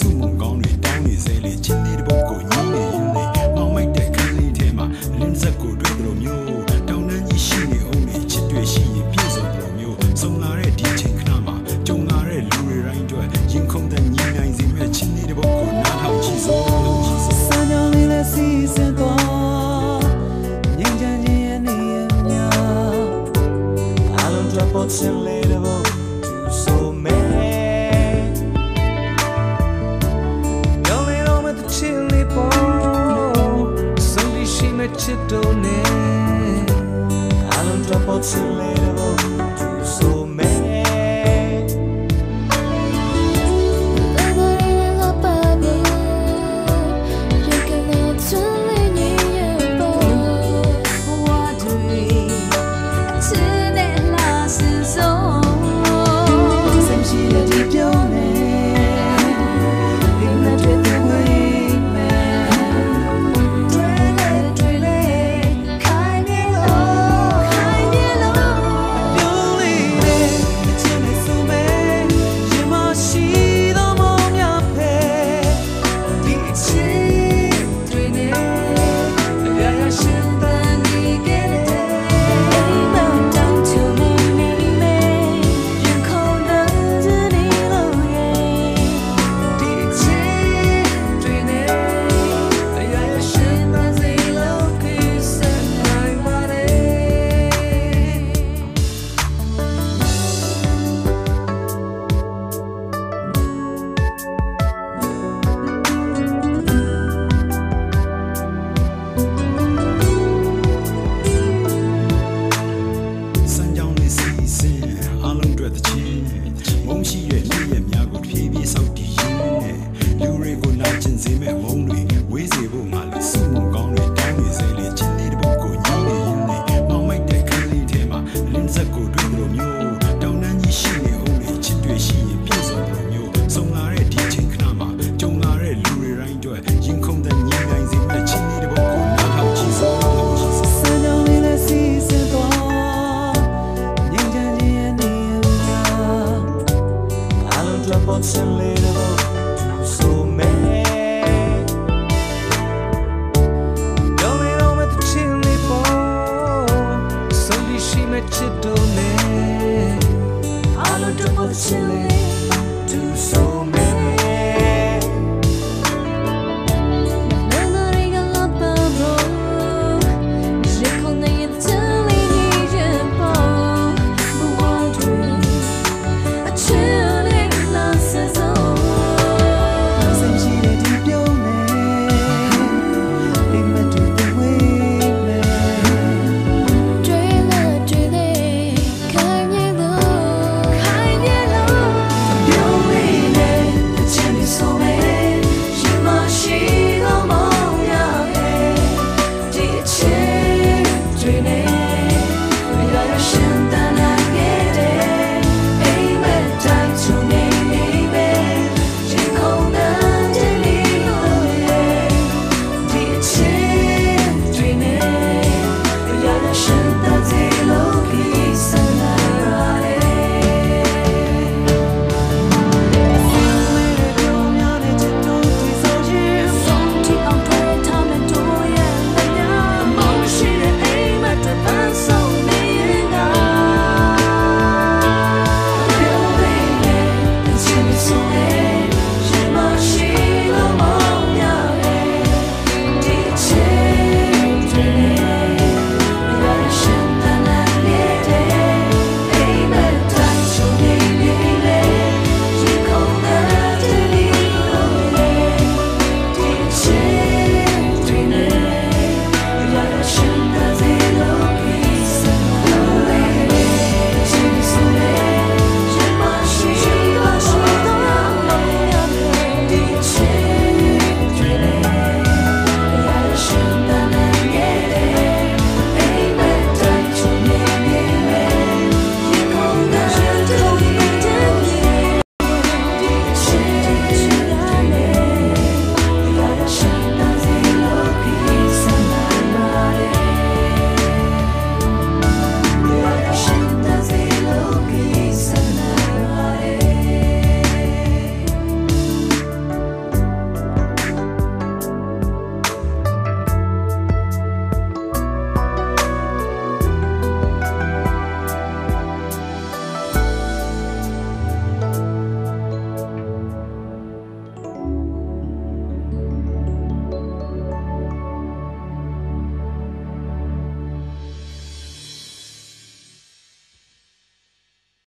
စုမုံကောင်းတွေတောင်းနေစေလေချင်းလေးတစ်ပုတ်ကိုညင်းနေရင်းနေမောင်းမိုက်တဲ့ခန်းလေးထဲမှာလင်းဆက်ကိုတွေ့လို့မျိုးတောင်းတန်းကြီးရှိနေအောင်လေချစ်တွေ့ရှိရင်ပြည့်စုံလို့မျိုးစုံလာတဲ့ဒီချိန်ခဏမှာကြုံလာတဲ့လူတွေတိုင်းအတွက်ရင်ခုန်တဲ့ညီနိုင်စီမဲ့ချင်းလေးတစ်ပုတ်ကိုနားထောင်ကြည့်စို့စံကြောင်လေးလည်းစီစဉ်တော့ငြိမ်းချမ်းခြင်းရဲ့နေရာများအလုံးထွက်ပေါ်ခြင်း ချစ်တုံးနဲ့အလုံးတော့ပေါ်ချင်လေတော့